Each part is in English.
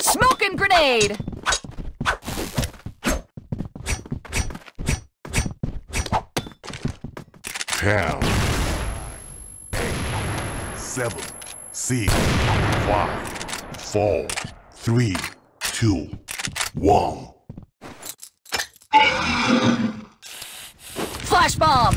Smoking grenade! Ten. Eight. Seven. Six. Five. Four. Three. Two. One. Flash bomb!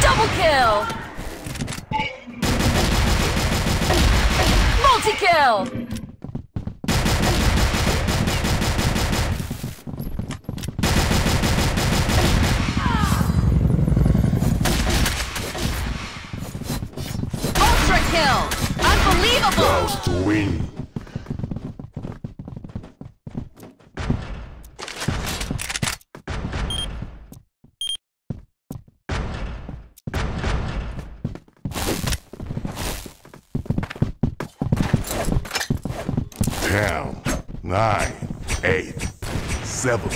Double kill! Multi-kill! Ultra kill! Unbelievable! Girls to win. Ten, nine, eight, seven,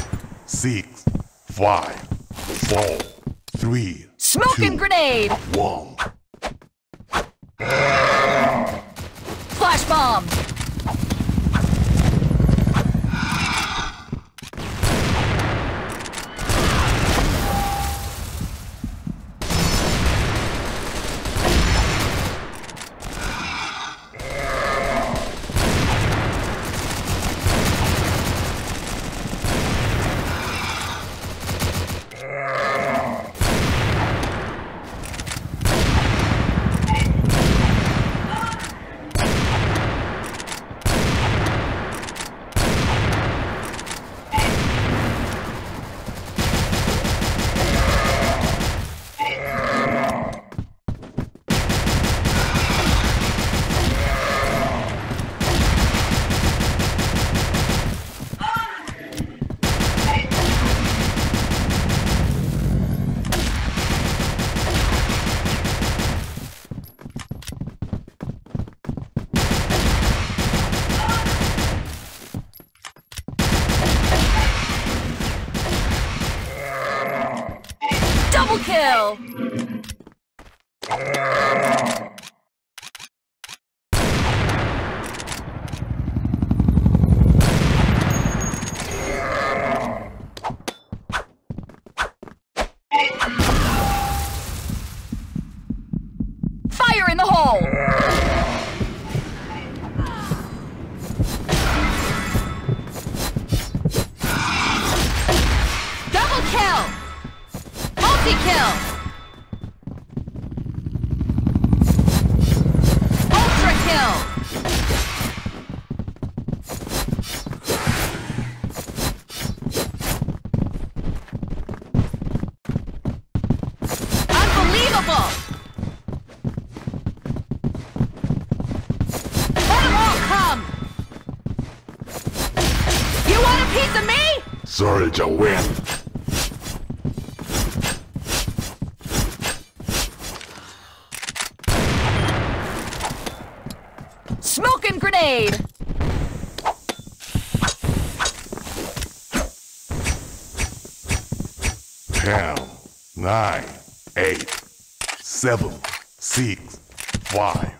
six, five, four, three, Smoking two, grenade! one. Kill! A win. Smoking grenade! Ten, nine, eight, seven, six, five,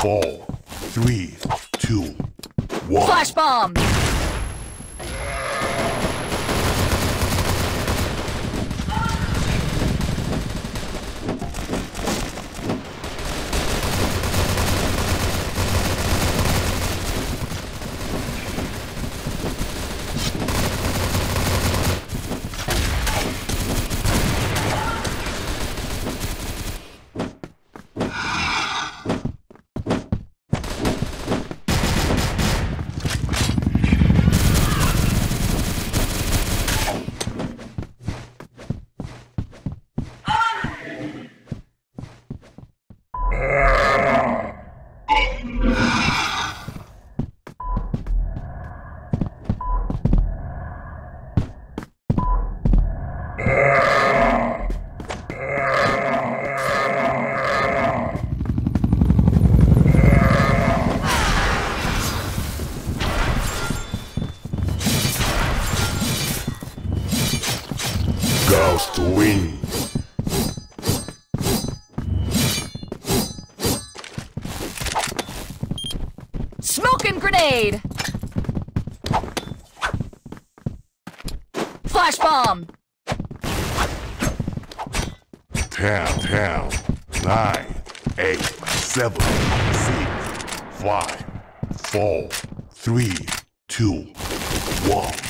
four, three, two, one. Flash bomb! Ghost win. Smoking grenade! Flash bomb! Ten, ten, nine, eight, seven, six, five, four, three, two, one.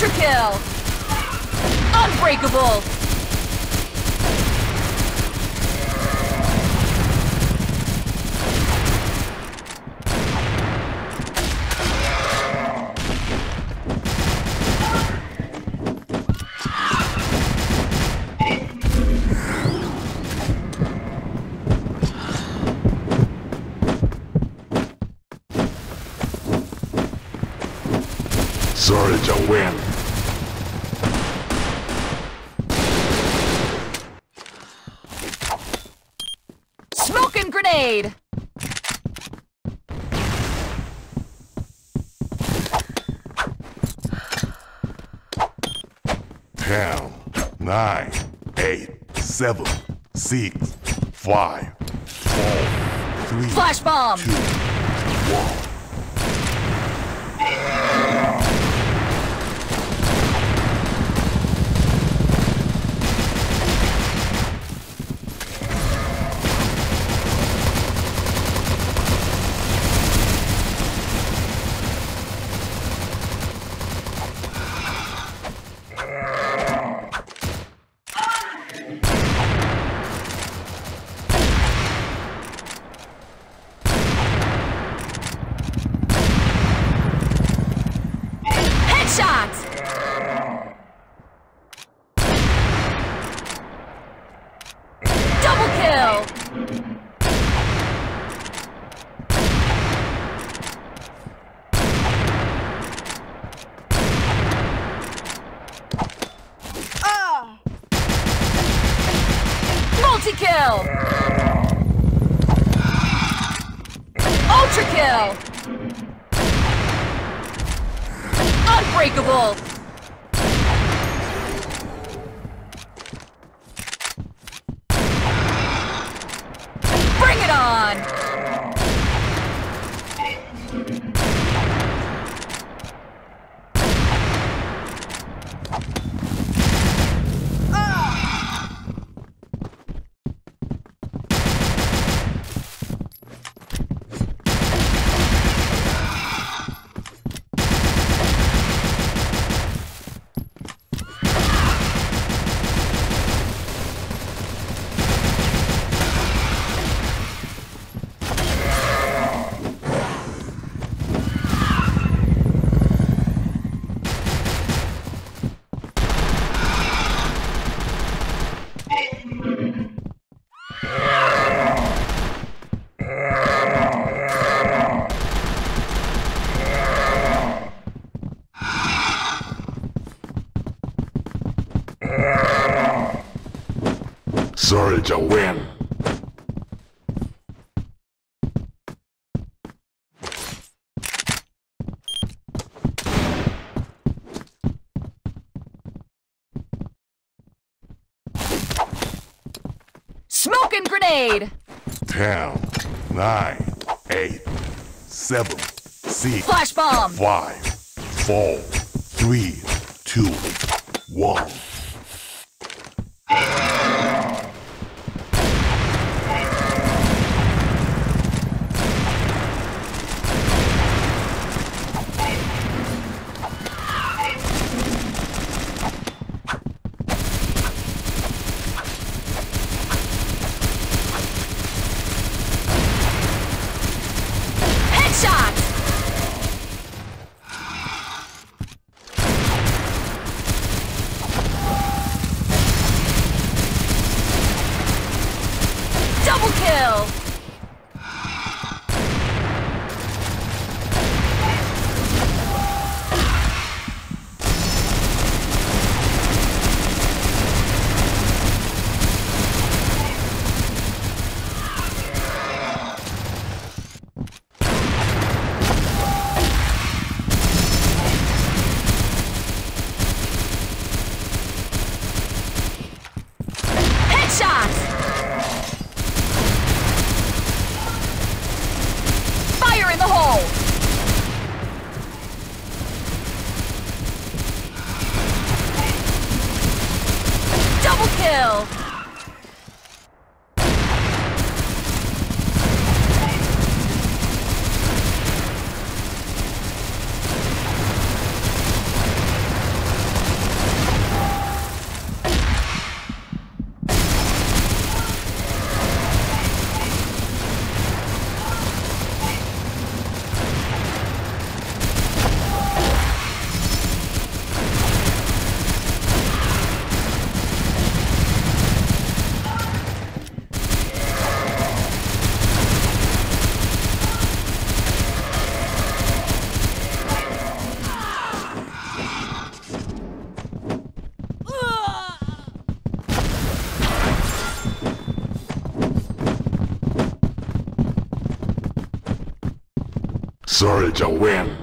Ultra kill! Unbreakable! Surge win. Smoke and grenade! Ten, nine, eight, seven, six, five, four, three, Flash bomb! two, one. Surge a win. Smoke and grenade. 10, 9, 8, 7, 6, Flash bomb. 5, 4, 3, 2, 1. Kill. Surge a win.